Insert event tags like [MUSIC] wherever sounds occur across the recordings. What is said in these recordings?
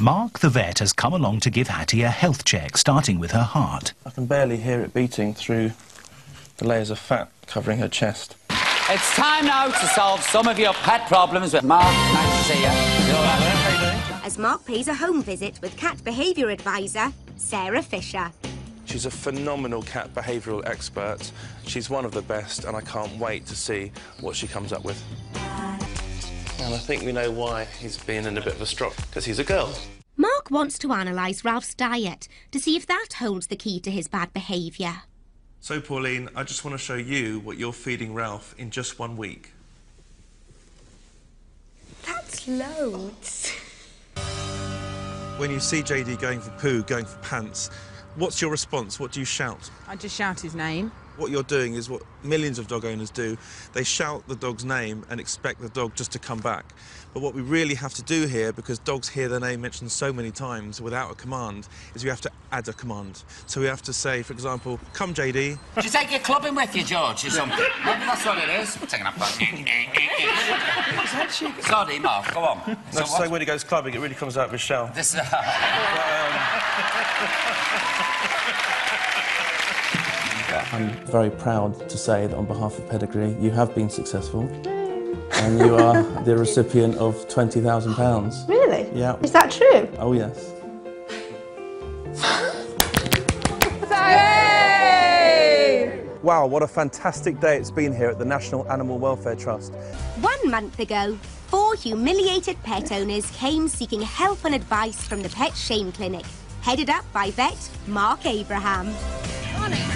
Marc the vet has come along to give Hattie a health check, starting with her heart. I can barely hear it beating through the layers of fat covering her chest. It's time now to solve some of your pet problems with Marc. Nice to see you. You all right, you? As Marc pays a home visit with cat behaviour advisor Sarah Fisher. She's a phenomenal cat behavioural expert. She's one of the best, and I can't wait to see what she comes up with. And I think we know why he's been in a bit of a strop, because he's a girl. Marc wants to analyse Ralph's diet to see if that holds the key to his bad behaviour. So, Pauline, I just want to show you what you're feeding Ralph in just one week. That's loads. When you see JD going for poo, going for pants, what's your response? What do you shout? I just shout his name. What you're doing is what millions of dog owners do. They shout the dog's name and expect the dog just to come back. But what we really have to do here, because dogs hear their name mentioned so many times without a command, is we have to add a command. So we have to say, for example, come JD. Did you take your clubbing with you, George, or something? [LAUGHS] Maybe that's what it is. We're taking up [LAUGHS] Sorry, Marc, go on. No, so, when he goes clubbing, it really comes out of his shell. This, uh, I'm [LAUGHS] very proud to say that on behalf of Pedigree, you have been successful. And you are the recipient of £20,000. Really? Yeah. Is that true? Oh, yes. Wow, what a fantastic day it's been here at the National Animal Welfare Trust. One month ago, four humiliated pet owners came seeking help and advice from the Pet Shame Clinic, headed up by vet Marc Abraham.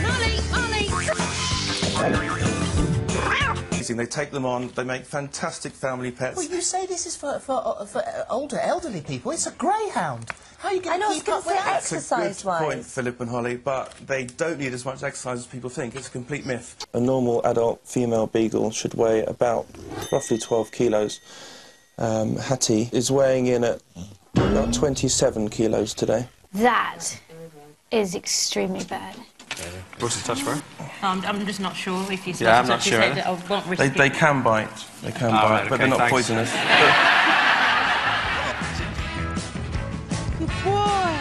Molly, Molly, Molly! They take them on, they make fantastic family pets. Well, you say this is for, for, for older, elderly people. It's a greyhound. How are you going I know, to keep up with that? That's a good exercise-wise. point, Philip and Holly, but they don't need as much exercise as people think. It's a complete myth. A normal adult female beagle should weigh about roughly 12 kilos. Um, Hattie is weighing in at about 27 kilos today. That is extremely bad. What's the touch for? I'm, I'm just not sure if you Yeah, I'm not sure. head, I won't risk They, it. they can bite. They can bite, right, but they're not thanks. poisonous. [LAUGHS] Good boy.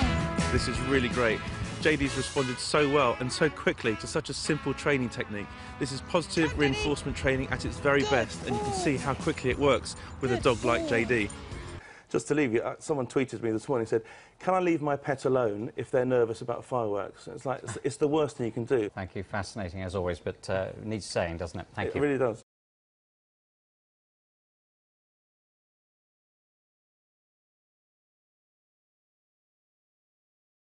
This is really great. JD's responded so well and so quickly to such a simple training technique. This is positive reinforcement training at its very best, and you can see how quickly it works with a dog like JD. Just to leave you, uh, someone tweeted me this morning and said, Can I leave my pet alone if they're nervous about fireworks? It's like, it's, it's the worst thing you can do. Thank you. Fascinating as always, but uh, needs saying, doesn't it? Thank It you. It really does.